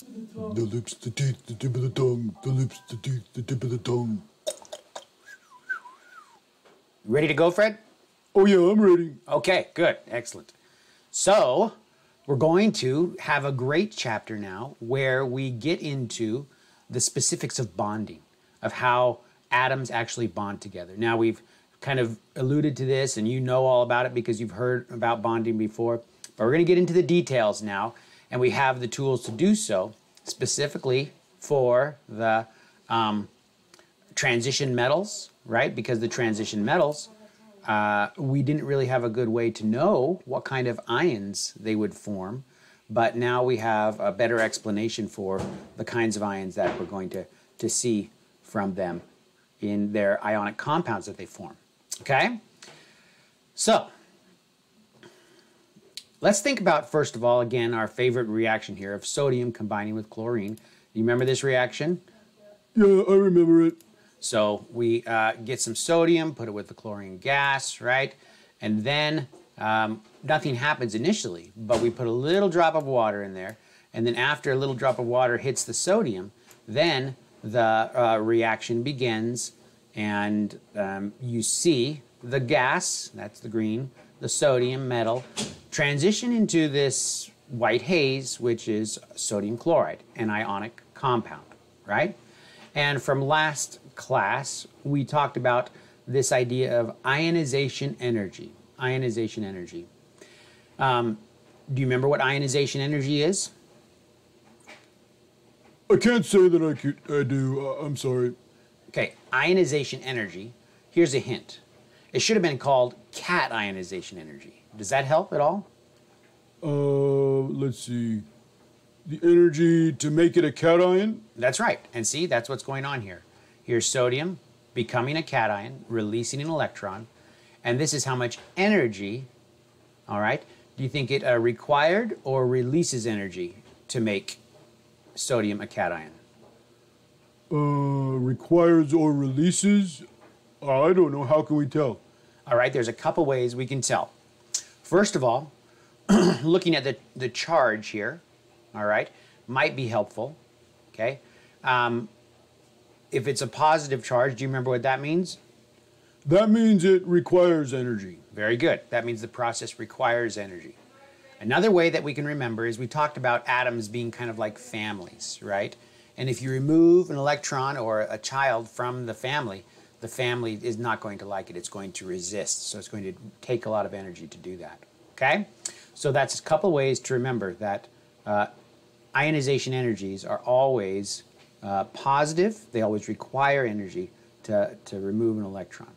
The lips, the teeth, the tip of the tongue. The lips, the teeth, the tip of the tongue. Ready to go, Fred? Oh yeah, I'm ready. Okay, good. Excellent. So, we're going to have a great chapter now where we get into the specifics of bonding, of how atoms actually bond together. Now, we've kind of alluded to this and you know all about it because you've heard about bonding before, but we're going to get into the details now, and we have the tools to do so specifically for the um, transition metals, right? Because the transition metals uh, we didn't really have a good way to know what kind of ions they would form, but now we have a better explanation for the kinds of ions that we're going to, to see from them in their ionic compounds that they form. Okay? So, let's think about, first of all, again, our favorite reaction here of sodium combining with chlorine. You remember this reaction? Yeah, I remember it. So we uh, get some sodium, put it with the chlorine gas, right? And then um, nothing happens initially, but we put a little drop of water in there. And then after a little drop of water hits the sodium, then the uh, reaction begins and um, you see the gas, that's the green, the sodium metal, transition into this white haze, which is sodium chloride, an ionic compound, right? And from last class, we talked about this idea of ionization energy. Ionization energy. Um, do you remember what ionization energy is? I can't say that I, could, I do. Uh, I'm sorry. Okay, ionization energy. Here's a hint. It should have been called cat ionization energy. Does that help at all? Uh, let's see. The energy to make it a cation? That's right. And see, that's what's going on here. Here's sodium becoming a cation, releasing an electron, and this is how much energy, all right, do you think it uh, required or releases energy to make sodium a cation? Uh, requires or releases? I don't know. How can we tell? All right, there's a couple ways we can tell. First of all, looking at the, the charge here, all right, might be helpful, okay? Um, if it's a positive charge, do you remember what that means? That means it requires energy. Very good. That means the process requires energy. Another way that we can remember is we talked about atoms being kind of like families, right? And if you remove an electron or a child from the family, the family is not going to like it. It's going to resist. So it's going to take a lot of energy to do that. Okay? So that's a couple ways to remember that uh, ionization energies are always uh, positive, they always require energy to, to remove an electron.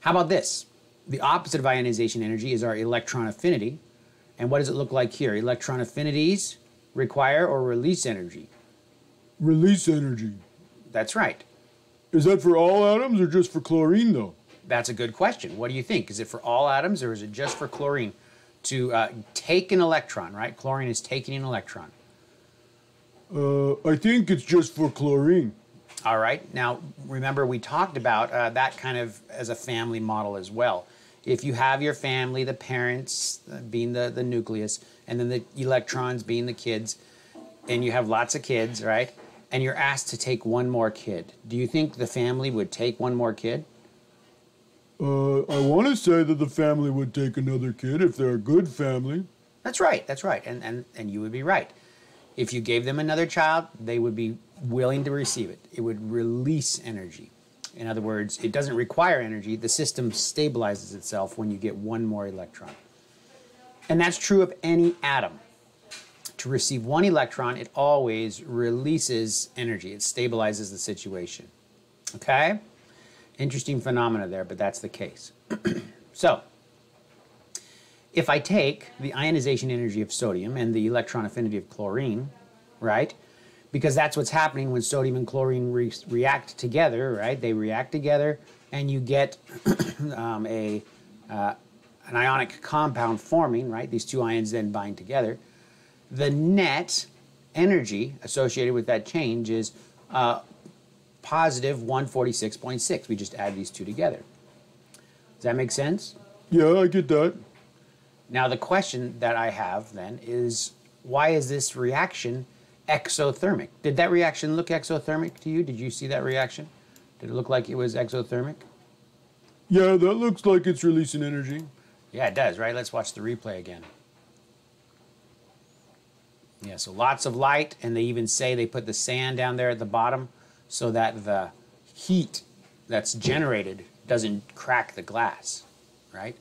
How about this? The opposite of ionization energy is our electron affinity. And what does it look like here? Electron affinities require or release energy? Release energy. That's right. Is that for all atoms or just for chlorine, though? That's a good question. What do you think? Is it for all atoms or is it just for chlorine to uh, take an electron, right? Chlorine is taking an electron. Uh, I think it's just for chlorine. All right. Now, remember, we talked about uh, that kind of as a family model as well. If you have your family, the parents uh, being the, the nucleus, and then the electrons being the kids, and you have lots of kids, right? And you're asked to take one more kid. Do you think the family would take one more kid? Uh, I want to say that the family would take another kid if they're a good family. That's right. That's right. And, and, and you would be right. If you gave them another child, they would be willing to receive it. It would release energy. In other words, it doesn't require energy. The system stabilizes itself when you get one more electron. And that's true of any atom. To receive one electron, it always releases energy. It stabilizes the situation. Okay? Interesting phenomena there, but that's the case. so, if I take the ionization energy of sodium and the electron affinity of chlorine, right? Because that's what's happening when sodium and chlorine re react together, right? They react together, and you get um, a uh, an ionic compound forming, right? These two ions then bind together. The net energy associated with that change is uh, positive 146.6. We just add these two together. Does that make sense? Yeah, I get that. Now, the question that I have then is why is this reaction exothermic? Did that reaction look exothermic to you? Did you see that reaction? Did it look like it was exothermic? Yeah, that looks like it's releasing energy. Yeah, it does, right? Let's watch the replay again. Yeah, so lots of light, and they even say they put the sand down there at the bottom so that the heat that's generated doesn't crack the glass, right?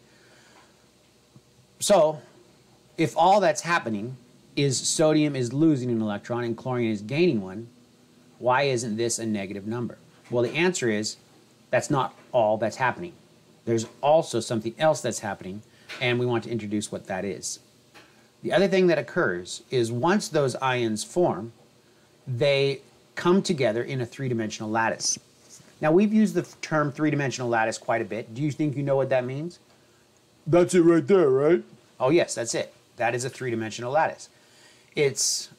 So, if all that's happening is sodium is losing an electron and chlorine is gaining one, why isn't this a negative number? Well, the answer is that's not all that's happening. There's also something else that's happening, and we want to introduce what that is. The other thing that occurs is once those ions form, they come together in a three dimensional lattice. Now, we've used the term three dimensional lattice quite a bit. Do you think you know what that means? That's it right there, right? Oh, yes, that's it. That is a three dimensional lattice. It's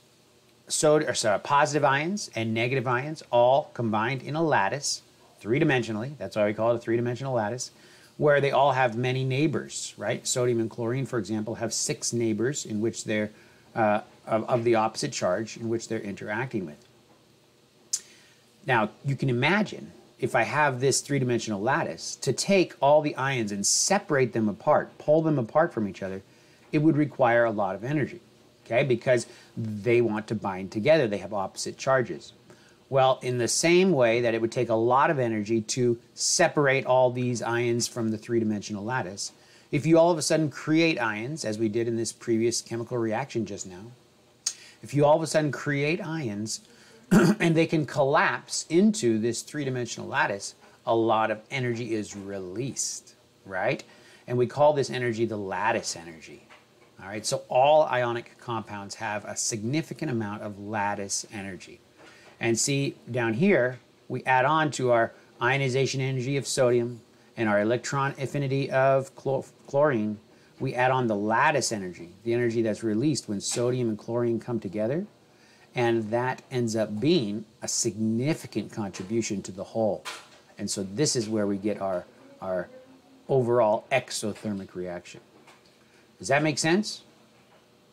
so, or sorry, positive ions and negative ions all combined in a lattice, three dimensionally. That's why we call it a three dimensional lattice where they all have many neighbors, right? Sodium and chlorine, for example, have six neighbors in which they're uh, of, of the opposite charge in which they're interacting with. Now, you can imagine if I have this three dimensional lattice to take all the ions and separate them apart, pull them apart from each other, it would require a lot of energy, okay? Because they want to bind together, they have opposite charges. Well, in the same way that it would take a lot of energy to separate all these ions from the three dimensional lattice, if you all of a sudden create ions, as we did in this previous chemical reaction just now, if you all of a sudden create ions and they can collapse into this three dimensional lattice, a lot of energy is released, right? And we call this energy the lattice energy. All right, so all ionic compounds have a significant amount of lattice energy. And see down here, we add on to our ionization energy of sodium and our electron affinity of chlorine, we add on the lattice energy, the energy that's released when sodium and chlorine come together. And that ends up being a significant contribution to the whole. And so this is where we get our, our overall exothermic reaction. Does that make sense?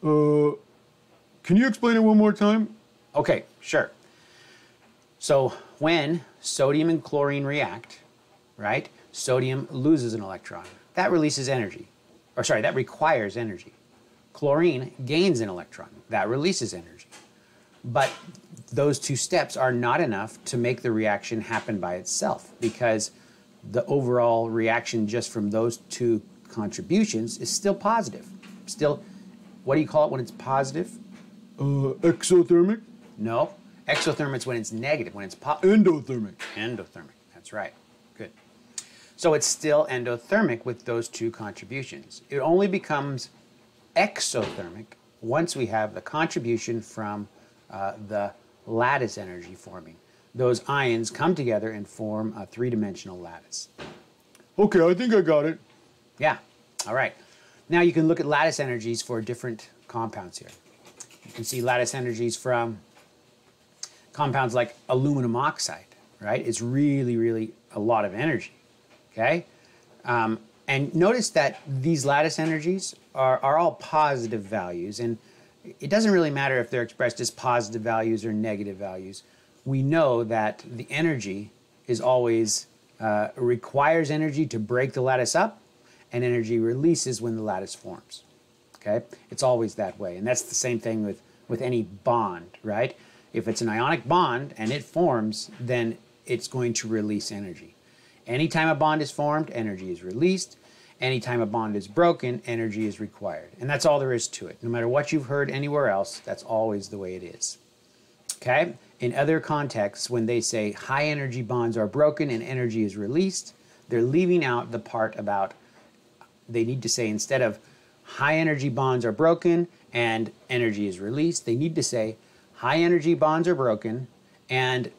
Uh, can you explain it one more time? Okay, sure. So when sodium and chlorine react, right, sodium loses an electron. That releases energy. Or sorry, that requires energy. Chlorine gains an electron. That releases energy. But those two steps are not enough to make the reaction happen by itself because the overall reaction just from those two contributions is still positive. Still, what do you call it when it's positive? Uh, exothermic? No, Exothermic is when it's negative, when it's po- endothermic. Endothermic. That's right. Good. So it's still endothermic with those two contributions. It only becomes exothermic once we have the contribution from uh, the lattice energy forming. Those ions come together and form a three-dimensional lattice. Okay, I think I got it. Yeah. All right. Now you can look at lattice energies for different compounds here. You can see lattice energies from compounds like aluminum oxide, right? It's really, really a lot of energy, okay? Um, and notice that these lattice energies are, are all positive values, and it doesn't really matter if they're expressed as positive values or negative values. We know that the energy is always uh, requires energy to break the lattice up, and energy releases when the lattice forms. Okay, it's always that way, and that's the same thing with with any bond, right? If it's an ionic bond and it forms, then it's going to release energy. Anytime a bond is formed, energy is released. Anytime a bond is broken, energy is required. And that's all there is to it. No matter what you've heard anywhere else, that's always the way it is. Okay? In other contexts, when they say high energy bonds are broken and energy is released, they're leaving out the part about they need to say instead of high energy bonds are broken and energy is released, they need to say high energy bonds are broken and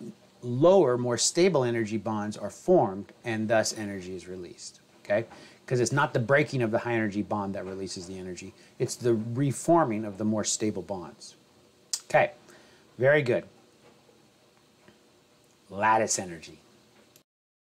lower, more stable energy bonds are formed and thus energy is released. Okay? Because it's not the breaking of the high energy bond that releases the energy, it's the reforming of the more stable bonds. Okay, very good. Lattice energy.